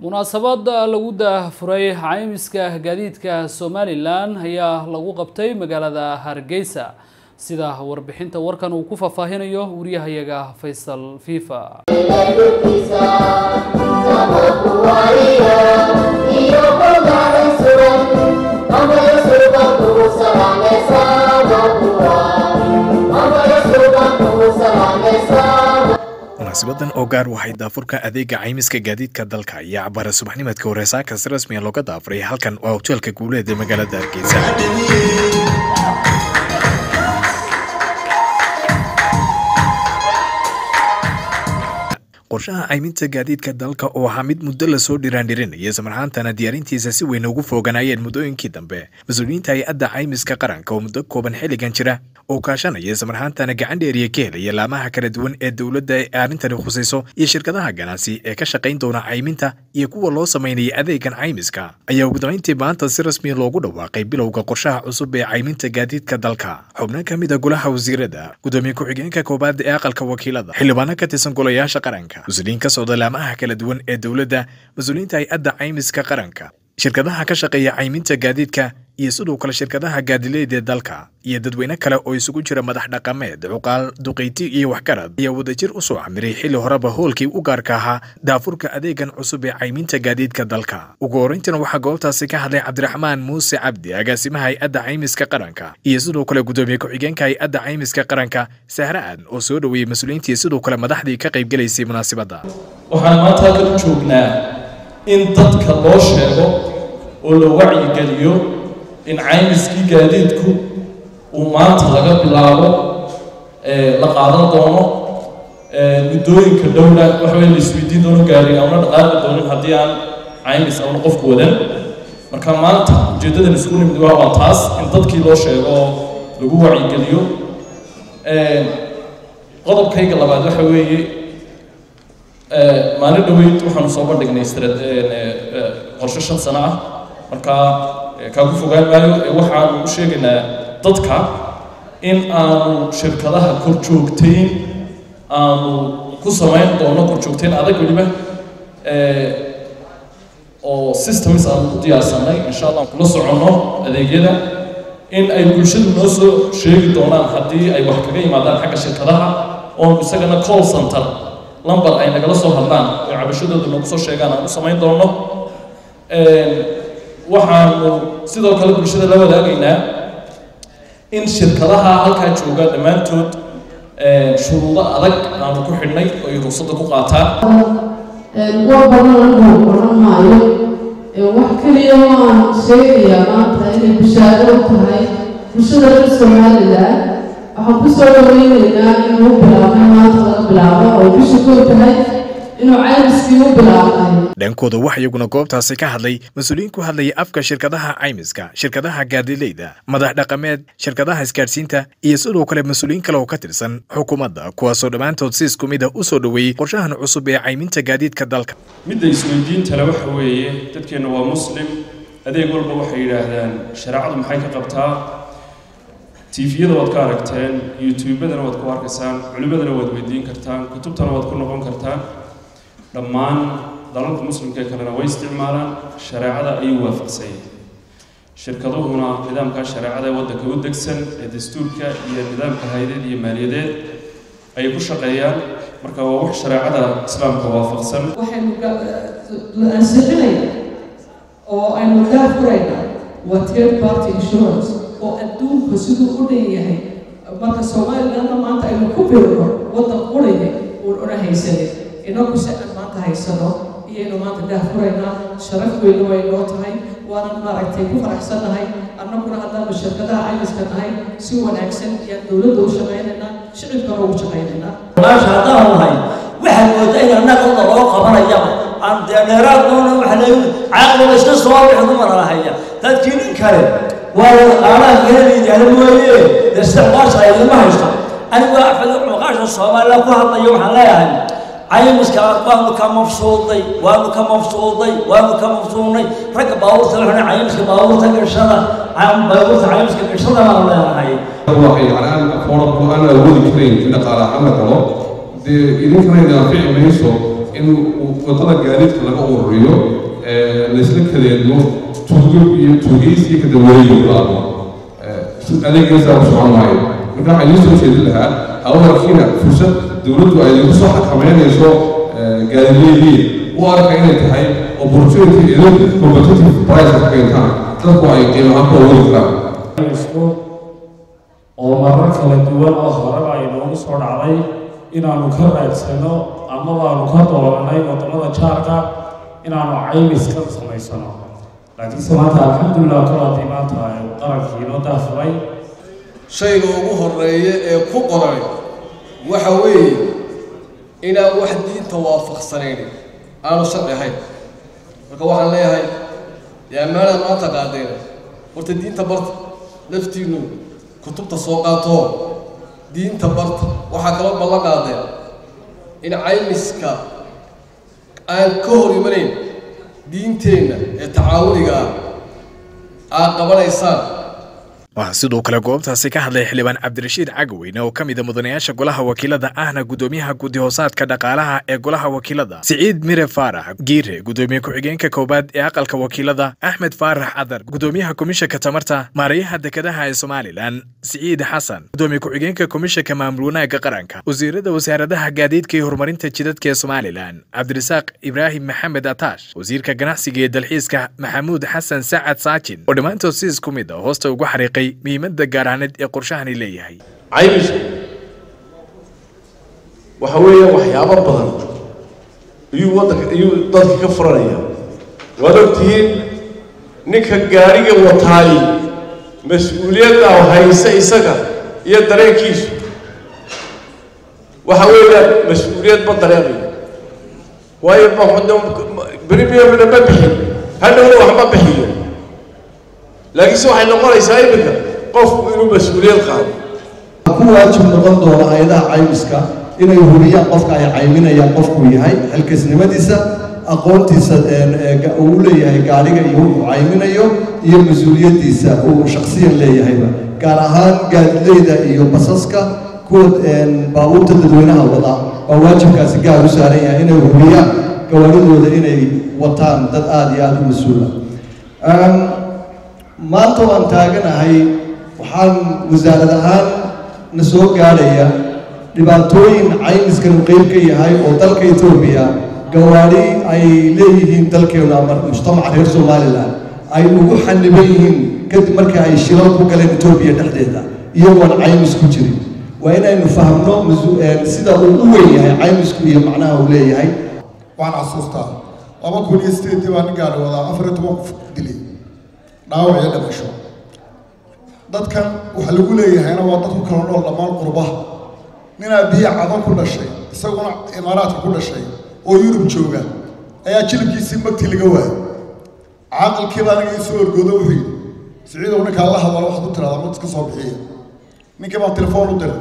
munaasabada lagu daahfuray caymiska gaadiidka somalilan ayaa lagu qabtay magaalada hargeysa. Sida warbixinta warkan uu ku faahfaahinayo wariyahayaga faysal fifa munaasabadan oo gaar waxay daafurka adeega caymiska gaadiidka dalka iyo cabara subaxnimadka horeesaaka si rasmiya looga daafuray halkan waa hoteelka guuleed ee magaalada hargeysa qorshaha cayminta gaadiidka dalka oo ahaa mid muddo la soo dhiraandhirinaya samarhaantana diyaarintiisa si weyn ugu fooganaayeen muddooyinkii dambe. Mas'uuliyiinta hay'adda caymiska qaranka oo muddo kooban xilligan jira oo kaashanaya samarhaantana gacan dheeriya ka helaya laamaha kala duwan ee dowladda ee arrintani khusayso iyo shirkadaha ganacsi ee ka shaqayn doona cayminta iyo kuwa loo samaynaya adeegan caymiska ayaa ugu maanta si rasmiya loogu dhawaaqay bilowga qorshaha cusub ee cayminta gaadiidka dalka. Xubno ka mid a golaha wasiirada gudoomiye ku-xigeenka koobaad ee aqalka wakiilada xildhibaano ka tirsan golayaasha qaranka mas'uuliyiin ka socda laamaha kala duwan ee dowladda mas'uuliyiinta hay'adda caymiska qaranka. Shirkadaha ka shaqeeya cayminta gaadiidka iyo sidoo kale shirkadaha gaadileed ee dalka iyo dadweyne kale oo isugu jira madax dhaqameed cuqaal duqayti iyo waxgarad ayaa wadajir u soo camiray xilli horeba hoolkii u gaarka ahaa daafurka adeegan cusub ee cayminta gaadiidka dalka. Ugu horreyntiina waxaa goobtaasi ka hadlay cabdiraxmaan muuse cabdi agaasimaha hay'adda caymiska qaranka iyo sidoo kale gudoomiye ku-xigeenka hay'adda caymiska qaranka sahre aadan oo soo dhoweeyey mas'uuliyiintii sidoo kale madaxdii ka qaybgelaysay munaasabadda. Waxaan maanta halkan joognaa in dadka loo sheego oo la wacyigeliyo in caymiskii gaadiidku uu maanta laga bilaabo la qaadan doono muddooyinka dhowna waxa weye la doono gaari auna dhaqaaqi doonin haddii aan caymis auna qofku wadan. Marka maanta ujeeddadan isku nimid waa waa taas in dadkii loo sheego lagu wacyigeliyo. Qodobkayga labaad waxa weeye maalin dhoweyd waxaanu soo bandhignay qorshe shan sano ah. Markaa kaagu fogaan maayo waxaanu u sheegaynaa dadka in aanu shirkadaha kor joogtayn aanu ku samayn doono kor joogtayn adag weliba oo systems aanu u diyaarsanay insha allah aan kula soconno adeegyada in ay bulshadu noo soo sheegi doonaan haddii ay wax kaga yimaadaan xagga shirkadaha oonu isagana call center lamber ay nagala soo hadlaan oo cabashadooda noogu soo sheegaan aan u samayn doono waxaanu sidoo kale bulshada la wadaagaynaa in shirkadaha halkaa jooga dhammaantood shuruudo adag aanu ku xidhnay oo ay rugsada ku qaataan. War badan anigu oran maayo. Wax keliya waan sheegayaa maanta inay bushaado u tahay. Bulshada reer somalilan waxaan ku soo dhaweynaynaa inuu bilaabay maanta laga bilaabo oo bisha kow tahay inuu caymiskii u bilaabay. Dhankooda wax iyaguna goobtaasi ka hadlay mas'uuliyiin ku hadlaya afka shirkadaha caymiska shirkadaha gaadileyda madax dhaqameed shirkadaha isgaadhsiinta iyo sidoo kale mas'uuliyiin kale oo ka tirsan xukuumadda kuwaasoo dhammaantood si isku mid a u soo dhoweeyey qorshahan cusub ee cayminta gaadiidka dalka. Midda isweydiintale waxa weeye dadkeenna waa muslim adeeg walba waxay yidhaahdaan shareecadu maxay ka qabtaa? Tiifiyada waad ka aragteen youtubadana waad ku arkaysaan culimadana waad weydiin kartaan kutubtana waad ku noqon kartaan dhammaan dalalka muslimka kalena way isticmaalaan shareecada ayuu waafaqsanyay. Shirkaduhuna nidaamka shareecada ee waddanka u degsan ee dastuurka iyo nidaamka haydeed iyo maaliyadeed ayay ku shaqeeyaan. Marka waa wax shareecada islaamka waafaqsan. Waxaynu ansixinaynaa oo aynu daafuraynaa waa third party insurance oo adduunku siduu u dhan yahay. Marka somalilandna maanta aynu ku birno waddan quraya uun una haysanin. Inaguse aan maanta haysano iyaynu maanta daafuraynaa sharaf weyna way noo tahay waanan maaragtay ku faraxsannahay annaguna haddaanu shirkadaha caymiska nahay si wanaagsan ayaan dowladda u shaqaynaynaa shicibkana ugu shaqaynaynaa maasha haddaan nahay waxaad moodaa in annagooda loo qabanayaba aan dee dheeraad doona waxa leeyahay caaqliba iska soo bixi dumar lahaya dadkii nin kale waa qaanaan geeliyaala mooye dee isticmaasha idinma haysto. Anigu cuqaasha soomaaliya ku hadlaya waxaan leeyahay caymiska waanu ka mafsuuday waanu ka mafsuuday waanu ka mafsuudnay ragga baabuurta waxaan caymiska baabuurta gashada baabuurta caymiska gashada baan leenahay waxay anaan affordable aan awoodi karayn in dhaqaale ahaan la galo dee idinkana idin anfici mayso in waddada gaadiidka laga ururiyo laysla kadeedno tuugo iyo tuugeys iyo kadawaleeyo laabo. Adeegiisa u socon maayo. Marka waxaa idiin soo jeedin lahaa hawarkiina fursad dowladdu ay idinku soo xakameynayso gaadiidleydii u arka inay tahay opportunity idin competitive price ka keentaan dadku ay qiimaha ku awoodi karaan. Oo marar kala duwan oo horeba ay noogu soo dhacday inaanu ka raadsano ama baanu ka dooranay waddamada jaarka inaanu caymis ka samaysano. Laakiinse maanta alxamdulilah kolaadii maanta qarankii inoo daafuray shayga ugu horreeya ee ku qoran waxa weeye inaan wax diinta waafaqsanayn aanu sharci ahayn. Marka waxaan leeyahay yaa meelaad maanta qaadeen? Horta diinta barta laftiinnu kutubta soo qaatoo diinta barta waxaa kaloo ballan qaadeen in caymiska aan ka hor imanayn diinteenna ee tacaawuniga ah. Aad qabanaysaan waxaa sidoo kale goobtaasi ka hadlay xildhibaan cabdirashiid cagaweyne oo ka mida mudanayaasha golaha wakiilada ahna gudoomiyaha guddi hoosaadka dhaqaalaha ee golaha wakiilada. Siciid mire faarax giire gudoomiye ku-xigeenka koowaad ee aqalka wakiilada axmed faarax cadar gudoomiyaha komishanka tamarta maarayaha dekedaha ee somalilan siciid xasan gudoomiye ku-xigeenka komishanka maamul wanaagga qaranka wasiirada wasaaradaha gaadiidka iyo horumarinta jidadka ee somalilan cabdirasaaq ibraahim maxamed ataash wasiirka ganacsiga ee dalxiiska maxamuud xasan sacad saajin oo dhammaantood si isku mid a hoosta ugu xariiqay muhiimadda gaaraaneed ee qorshahani leeyahay. Caymisku waxa weeye waxyaabo badan ayuu waddanka ayuu dadka ka furanaya waad ogtihiin ninka gaariga wataay mas'uuliyadda hayse isaga iyo dareenkiisu. Waxa weeyaan mas'uuliyad ma dareemayo waayo premiumna ma bixin. Hadhowna wax ma bixiyo laakiinse waxay noqonaysaa iminka qofku inuu mas'uuliyad qaado. Ku waajib noqon doona hay'adaha caymiska inay hubiyaan qofka ay cayminayaan qofkuu yahay xilkasnimadiisa aqoontiisa uu leeyahay gaariga iyo wuxuu cayminayo iyo mas'uuliyaddiisa uu shaksiyan leeyahayba. Gaar ahaan gaadileyda iyo basaska kuwa baabuurta dadweynaha wada baa waajibkaasi gaar u saaran yahay inay hubiyaan gawaaridooda inay wataan dad aada iyo aada u mas'uula maanta waan taaganahay waxaan wasaarad ahaan na soo gaadhaya dhibaatooyin caymiskan uu qeyb ka yahay oo dalka etoobiya gawaadhi ay leeyihiin dalkeenu ama mujtamaca reer somalilan ay ugu xaniban yihiin kadib markii ay shilal ku galeen etoobiya dhexdeeda iyagoon caymis ku jirin. Waa inaynu fahmno sida uu u weyn yahay caymisku iyo macnaha uu leeyahay. Waan xasuustaa laba kun iyo sideedii baa nin gaadhi wadaa afar toban qof dilay dhammaan qurbaha ninaa biya cadan ku dhashay isaguna imaaraadka ku dhashay oo yurub jooga ayaa jilibkiisii magti laga waayay caaqilkiiba aniga ii soo orgoodo wuxuu yidhi siciidow ninkaa la hadalo waxaad u tiradaa mag iska soo bixiya ninkii baan telefoon u diray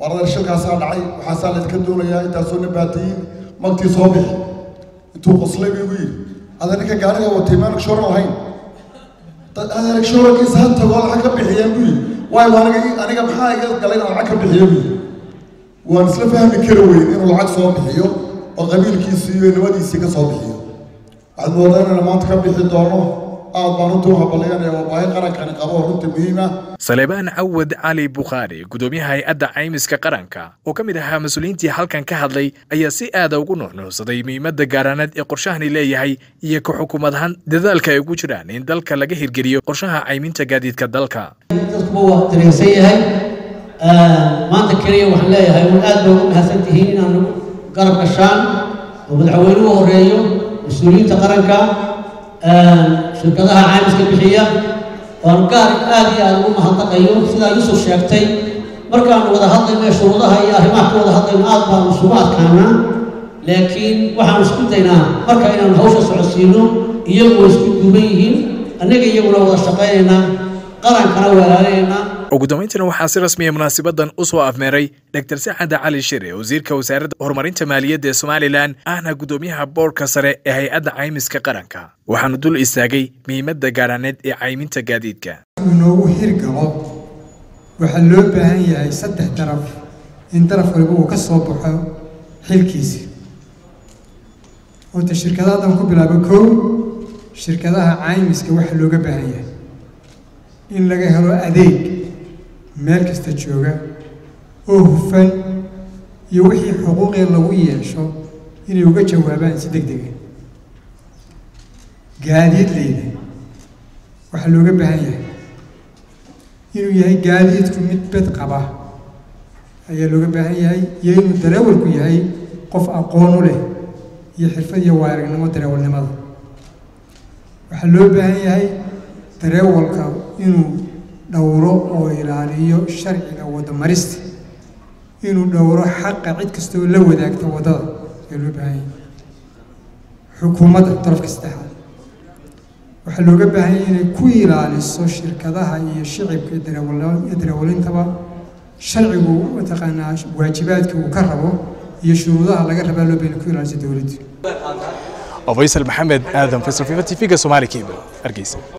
warada shilkaasaa dhacay waxaasaa laydinka doonayaa intaasoo nin baatiyiin magtii soo bixi intuu qoslay buu igu yidhi ada ninka gaariga watay maan inshoran lahayn inshorankiisa ha tago lacag ka bixiyeen buu yidhi. Waayo aniga maxaa iga galay inaan lacag ka bixiyo buu yidhi. Waan isla fahmi kari weyn inuu lacag soo bixiyo oo qabiilkiisii iyo nimadiisii ka soo bixiyo. Waxaad moodaa inayna maanta ka bixi doono salebaan cawad cali bukhaari gudoomiyaha hay'adda caymiska qaranka oo ka mid ahaa mas'uuliyiintii halkan ka hadlay ayaa si aada ugu nuuxnuuxsaday muhiimadda gaaraaneed ee qorshahani leeyahay iyo ka xukuumad ahaan dadaalka ay ugu jiraan in dalka laga hirgeliyo qorshaha cayminta gaadiidka dalka. Maanta keliya waxaan leeyahay war aad baa ugu mahadsan tihiin inaanu garab gashaan oo madaxweynuhu horeeyo mas'uuliyiinta qaranka shirkadaha caymiska bixiya waan gaar aad iyo aad ugu mahadnaqayo sidaa yuusuf sheegtay. Markaanu wada hadlayno shuruudaha iyo arrimaha ka wada hadlayno aad baanu isugu adkaanaa. Laakiin waxaanu isku daynaa marka inaanu hawsha socodsiino iyagu way isku duuban yihiin. Annaga iyaguna wada shaqaynaynaa qarankana walaalinaynaa ugu dambayntiina waxaa si rasmiya munaasabadan u soo afmeeray dr. Sacada cali shire wasiirka wasaaradda horumarinta maaliyadda ee somalilan ahna gudoomiyaha boorka sare ee hay'adda caymiska qaranka. Waxaanu dul istaagay muhiimadda gaaraaneed ee cayminta gaadiidka. Inoogu hirgalo waxaa loo baahan yahay saddex daraf in daraf waliba uu ka soo baxo xilkiisi horta shirkadaha haddaan ku bilaabo kow shirkadaha caymiska waxa looga baahan yahay in laga helo adeeg meel kasta jooga oo hufan iyo wixii xuquuqii lagu yeesho inay uga jawaabaan si deg dega gaadiidleyda waxaa looga baahan yahay. Inuu yahay gaadiidku mid bed qaba ayaa looga baahan yahay iyo inuu dareewalku yahay qof aqoon u leh iyo xirfad iyo waaragnimo dareewalnimada waxaa loo baahan yahay dareewalka inuu dhowro oo ilaaliyo sharciga wadamarista inuu dhowro xaqa cid kastoo la wadaagta waddada ayaa loo baahan yahay xukuumadda darafka saddexaad waxaa looga baahan yahay inay ku ilaaliso shirkadaha iyo shicibka iyo dareewalintaba sharcigu mataqaanaa waajibaadka uu ka rabo iyo shuruudaha laga rabaa loo baahan ku ilaaliso dowladdu. Faysal maxamed aadan faysal fifa t v-ga soomaali cable. Hargeysa